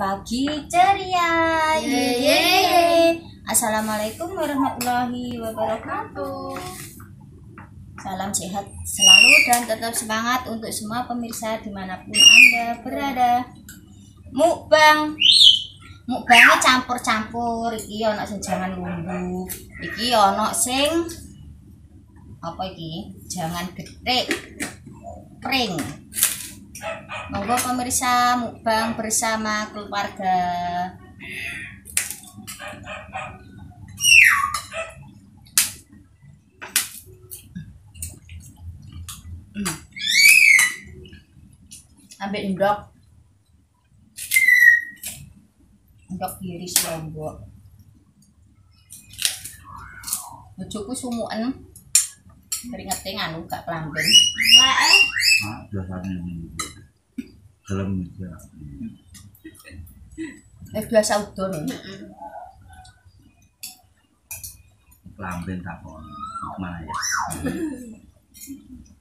Pagi ceria. Yeay. Assalamualaikum warahmatullahi wabarakatuh. Salam sehat selalu dan tetap semangat untuk semua pemirsa di mana pun anda berada. Mukbang, mukbangnya campur-campur. Iki ono sing jangan lumbu. Iki ono sing apa iki? Jangan getik. Pring. Monggo pemirsa mukbang bersama keluarga. Hmm. Ambil endok. Endok iris lombok. Bojoku sumuken. Keringete nganu gak kelamben. Enggak eh. Ah, biasanya ini dalam ya. Eh biasa udon. Kelamben tak kok. Mana ya?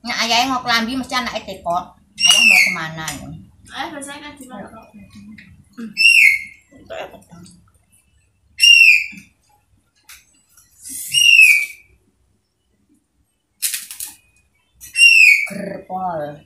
Nya ayahnya mau kelambi mesti anaknya tekok. Ayah mau ke mana ya? Eh biasanya kan cuma Gerpol.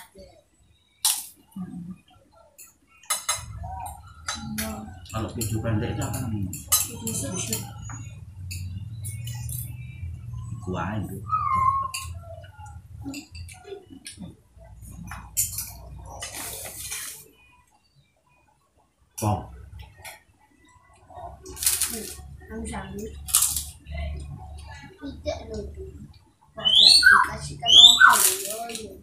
Kalau video pendek itu apa namanya? Gua itu Kamu sambut. Tidak loh. Tidak dikasihkan orang loh.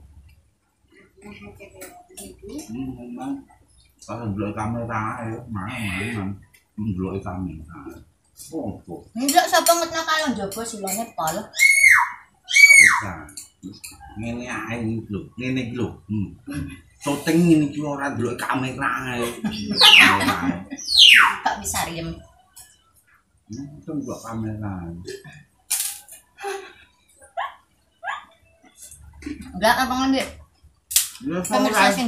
Nah, aja ini. ini memang kalau dulu kamera ya, mana mana dulu kamera. Kok Enggak, siapa ngetna kalau jogo silone pol. bisa. Ngene ae lho, ngene iki lho. Hmm. Syuting ngene iki ora dulu kamera ae. Gak bisa riem. Hmm, Itu dulu kamera. Enggak, apa ngambil? Ya Pemirsa sing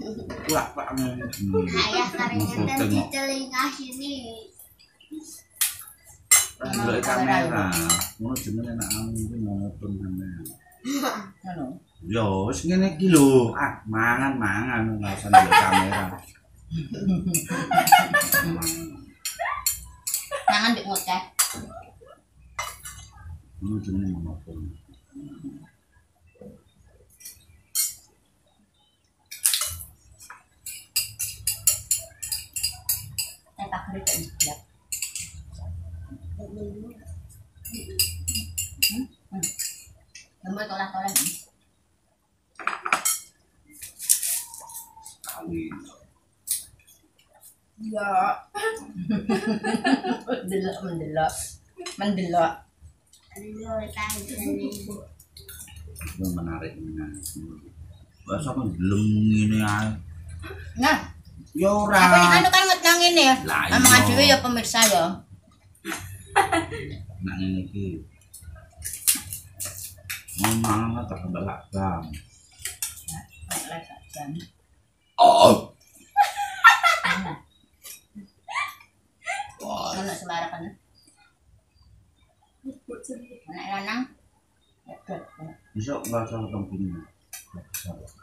Pak. Hmm. Ayah keringetan di Tengok. telinga sini. Dulu kamera. Ngono jenenge nek iki monoton kamera. Ngono. Yo, wis ngene iki lho. Ah, mangan mangan ora usah ndelok kamera. Nangan dik ngoceh. Ngono jenenge monoton. Eh, tak keri tak ikhlas. Lembut tolak-tolak. Kawin. Ya. Mendelok, mendelok. Mendelok. Itu menarik menarik. Bahasa kan belum ngene ae. Nah, Ya ora. yang anu kan ngetang ini ya. Ngomong adewe ya pemirsa ya. Nak ngene iki. Ngomong tak belak bang. Lek jam. Oh. Kan? Anak lanang. Besok usah ketemu gini. Nggak bisa.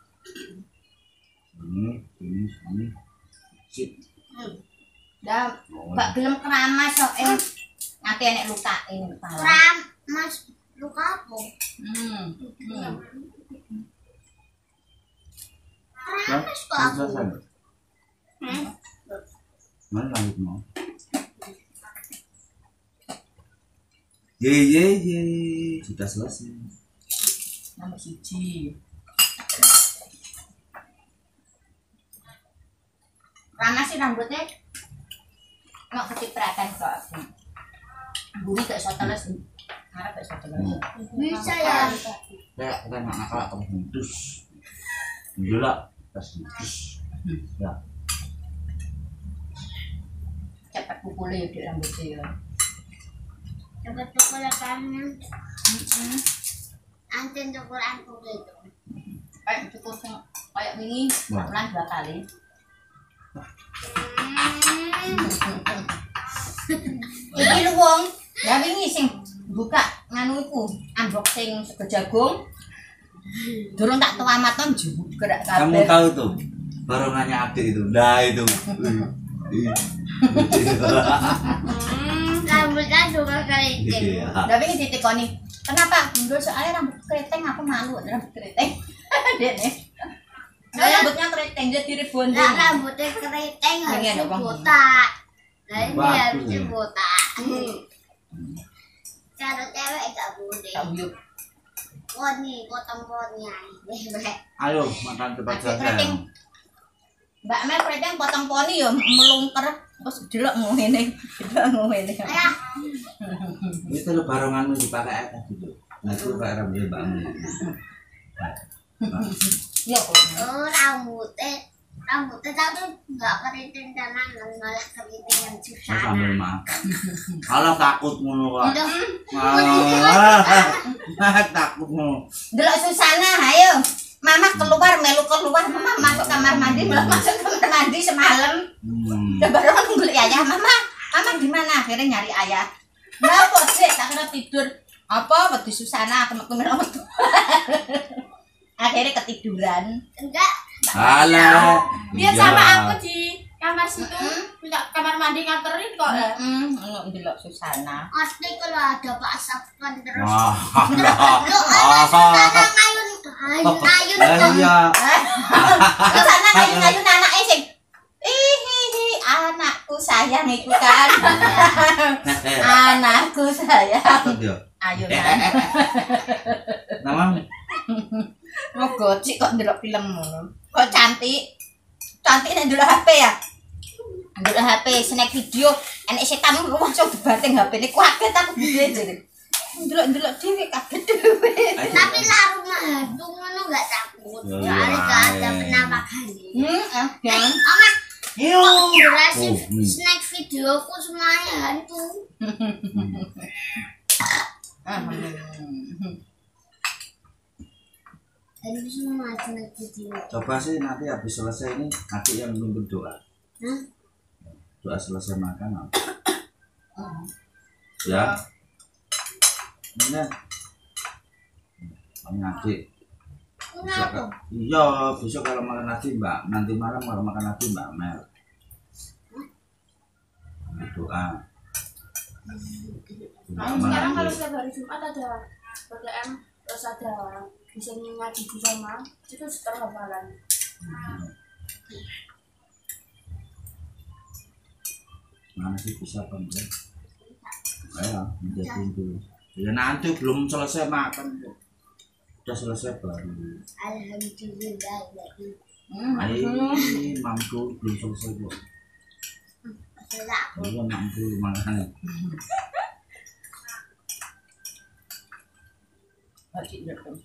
Ini, ini, ini. Sip. Dah, Mbak gelem keramas kok eh. Nanti enek luka ini kepala. Ram, Mas, Lu kapok. Hmm. Hmm. Aku. selesai. Hmm? Mana lanjut mau? Ye ye ye, sudah selesai. Nomor siji. Rana sih rambutnya mau kecipratan kok aku. Buri gak iso teles. Harap gak iso teles. Bisa ya. Kayak kita nak nakal atau hudus. Gila, tas hudus. Ya, Cepat pukulnya ya di rambutnya ya. Cepet pukul kannya. Nanti cukur aku gitu. Kayak cukup sing- kayak ini bulan dua kali. Hmm. Iki lu wong, ya wingi sing buka nganu iku, unboxing sego jagung. Durung tak tua maton gerak kamu kabeh. tahu tuh barongannya adik itu. Nah itu. Hmm, rambutnya juga keriting. Iya. Tapi ini ditekoni. Kenapa? Mundur soalnya rambut keriting aku malu rambut keriting. Dene. Nah, rambutnya keriting jadi ribuan Nah, rambutnya keriting harusnya Pengen, Bang. botak. Nah, ini Bagus, harusnya ya. botak. Kalau cewek gak boleh. Uyup. Poni, potong aja. Ayo makan cepat Rambut keriting. Mbak Mel keriting potong poni ya melungker terus delok ngene. Delok ngene. Ayah, Itu lo baronganmu dipakai atas gitu. Nah itu kayak rambutnya mbakmu. Ya kok. oh rambutnya rambutnya tapi nggak keriting tenan malah keriting yang susah. sambil makan. Kalau takut ngono kok. Udah, Ah, takut ngono. Delok Susana, ayo. Mama keluar, melu keluar, mama masuk kamar mandi, melu masuk kamar mandi semalam. Hmm. Udah baru nunggu ayah, mama, mama di mana? Akhirnya nyari ayah. Lah kok sih, tak kira tidur. Apa? Waktu Susana, tua. Akhirnya ketiduran. enggak Alah. Dia iya. sama aku di kamar situ, punya kamar mandi nganterin kok. Hmm, nggak delok Susana. pasti kalau ada terus Wah. Lu ada Susana ngayun ngayun ngayun Eh, Iya. Susana ngayu-ngayu anaknya sing. Ihihi, anakku sayang itu kan. anakku sayang. Takut ya. Ayo kan. Nama Oh gocik kok ndelok film ngono. Kok cantik. Cantik nek ndelok HP ya. Ndelok HP snack video enek setan lu langsung dibanting HP-ne kaget aku piye jadi. Ndelok-ndelok dhewe kaget dhewe. tapi lah rumah hantu ngono nggak takut Ya, soalnya nggak ada iya. penampakan Hmm, ah, eh jangan. oma kok durasi Oh, hmm. snack videoku semuanya hantu Ah, hmm. hantu semua snack video coba sih nanti habis selesai ini nanti yang nunggu doa. Hah? Doa selesai makan apa? Ya. Ini. Ini adik. Besok, iya, besok kalau makan nasi mbak, nanti malam kalau makan nasi mbak Mel. Doa. Nah, sekarang kalau setiap hari Jumat ada PTM, terus ada bisa ngaji di sama, itu setelah hafalan. mana sih bisa enggak? Ayo, menjadi dulu. Ya nanti belum selesai makan kok. Udah selesai baru. alhamdulillah Hmm, Ayo, hmm. mampu belum selesai kok. Iya ndelok.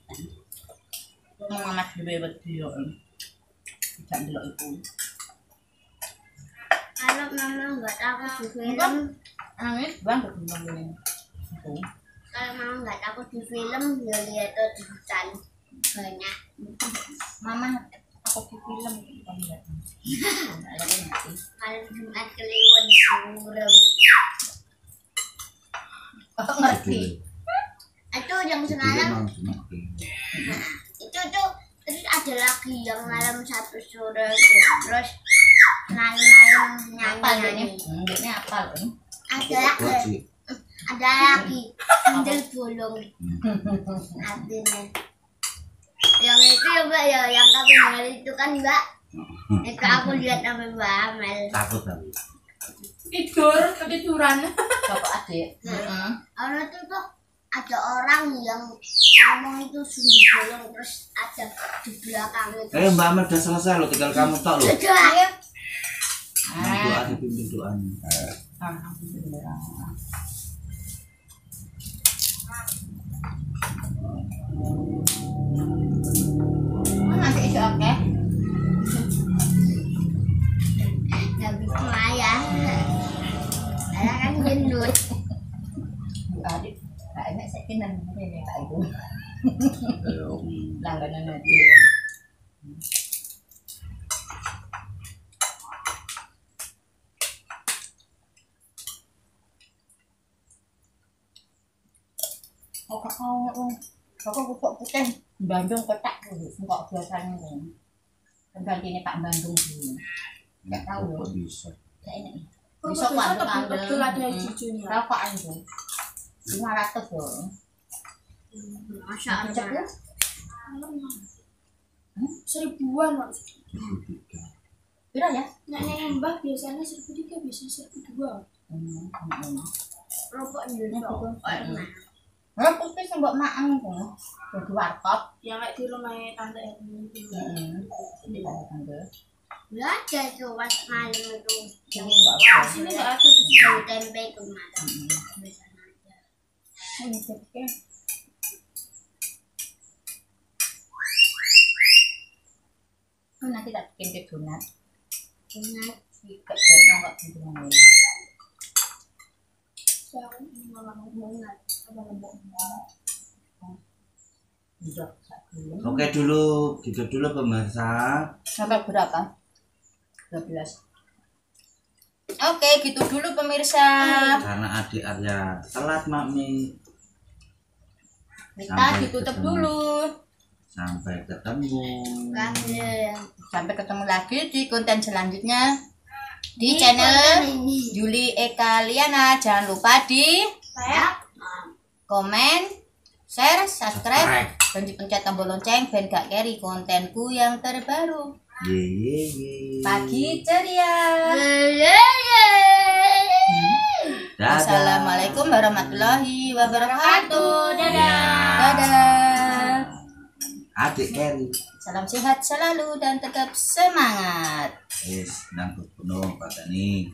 Mama dhewe wedi yo. Tidak ndelok iku. kalau mama nggak takut di film Nangis bang berkembang gini. Itu. kalau mama nggak takut di film ya lihat tuh di hutan banyak Mama aku di film yang mati. kalau Jumat kliwon surem Oh, ngerti. Itu yang Jadi semalam semakin. itu tuh terus ada lagi yang malam satu sore tuh terus malam-malam nyanyi ini. nyanyi apal ini. ada lagi. Ada lagi. Sendal bolong. Artinya. Yang itu ya mbak ya yang kami hari itu kan mbak. Itu aku lihat sama mbak Amel. Takut aku. Tidur ketiduran. Bapak adik. Heeh. Orang itu tuh ada orang yang ngomong itu sungguh bolong terus ada di belakang itu. Eh mbak Amel udah selesai loh tinggal kamu tok loh. Sudah ayo. Nah, doa dipimpin doanya Alhamdulillah. Langganan nanti. Oh, kok kau kok kok putih Bandung kotak dulu, kok biasanya kan. Ganti ini Pak Bandung dulu. Nggak tahu kok loh. bisa Saya ini. Kok Besok bisa waktu tapi ambil betul ada hmm, cucunya? rokokan tuh. Lima ratus loh. Masya Cek Allah ya. seribuan Mas. Pira ya? Nenek yang mbak biasanya seribu tiga bisa seribu dua Hmm, hmm. rokok enak Nah, putih sing mbok makan tuh. Jadi warkop. yang kayak di rumah tante Erni itu. Ini ada tangga. nggak ada tuh pas malam itu Ini apa? sini nggak ada yang tempe itu malam Biasa aja. Ini ceknya. Nanti tak bikin ke donat. Ikat kayak nongak di rumah ini. ini malah lembok. Oke dulu, gitu dulu pemirsa. Sampai berapa? 12. Oke, gitu dulu pemirsa. Karena adik Arya telat mami. Kita ditutup dulu. Sampai ketemu. kangen. Sampai ketemu lagi di konten selanjutnya di Di channel. Juli Eka Liana. Jangan lupa di saya komen, share, subscribe, dan dipencet tombol lonceng biar gak carry kontenku yang terbaru. Ye ye ye. Pagi ceria. Dadah. Assalamualaikum warahmatullahi wabarakatuh. Dadah. Dadah. Adik Kerry. Salam sehat selalu dan tetap semangat. Yes, nang penuh pada nih.